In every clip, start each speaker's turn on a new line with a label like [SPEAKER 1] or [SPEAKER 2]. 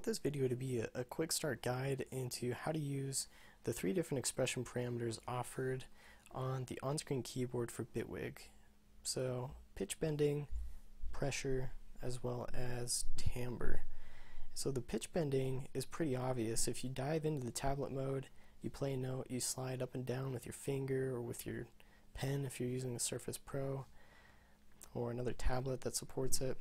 [SPEAKER 1] want this video to be a, a, quick start guide into how to use the three different expression parameters offered on the on-screen keyboard for Bitwig. So pitch bending, pressure, as well as timbre. So the pitch bending is pretty obvious. If you dive into the tablet mode, you play a note, you slide up and down with your finger or with your pen if you're using the Surface Pro or another tablet that supports it.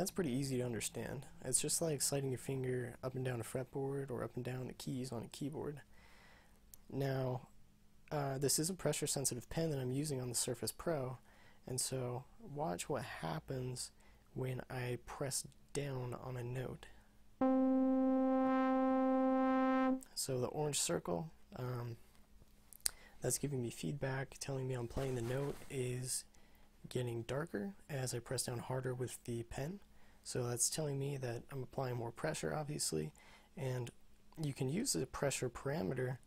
[SPEAKER 1] That's pretty easy to understand. It's just like sliding your finger up and down a fretboard or up and down the keys on a keyboard. Now, uh, this is a pressure sensitive pen that I'm using on the Surface Pro, and so watch what happens when I press down on a note. So the orange circle, um, that's giving me feedback, telling me I'm playing the note is getting darker as I press down harder with the pen. So that's telling me that I'm applying more pressure, obviously, and you can use the pressure parameter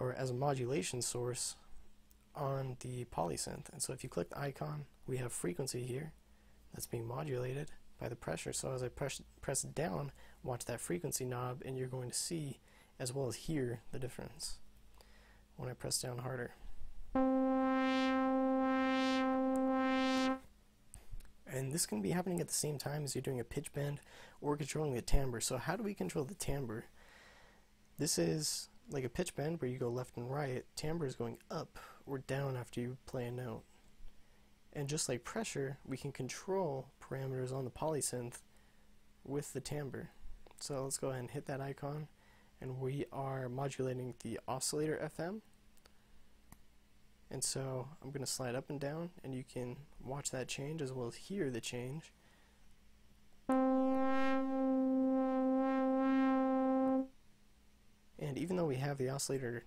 [SPEAKER 1] or as a modulation source on the polysynth. And so if you click the icon, we have frequency here that's being modulated by the pressure. So as I press, press down, watch that frequency knob and you're going to see as well as hear the difference when I press down harder. And this can be happening at the same time as you're doing a pitch bend or controlling the timbre. So how do we control the timbre? This is like a pitch bend where you go left and right. Timbre is going up or down after you play a note. And just like pressure, we can control parameters on the polysynth with the timbre. So let's go ahead and hit that icon and we are modulating the oscillator FM and so I'm going to slide up and down and you can watch that change as well as hear the change. And even though we have the oscillator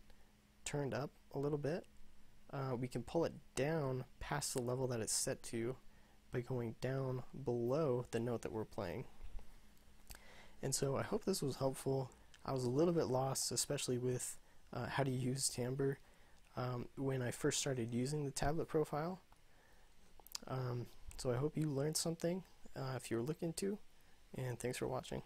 [SPEAKER 1] turned up a little bit, uh, we can pull it down past the level that it's set to by going down below the note that we're playing. And so I hope this was helpful. I was a little bit lost, especially with uh, how to use timbre um, when I first started using the tablet profile. Um, so I hope you learned something uh, if you're looking to, and thanks for watching.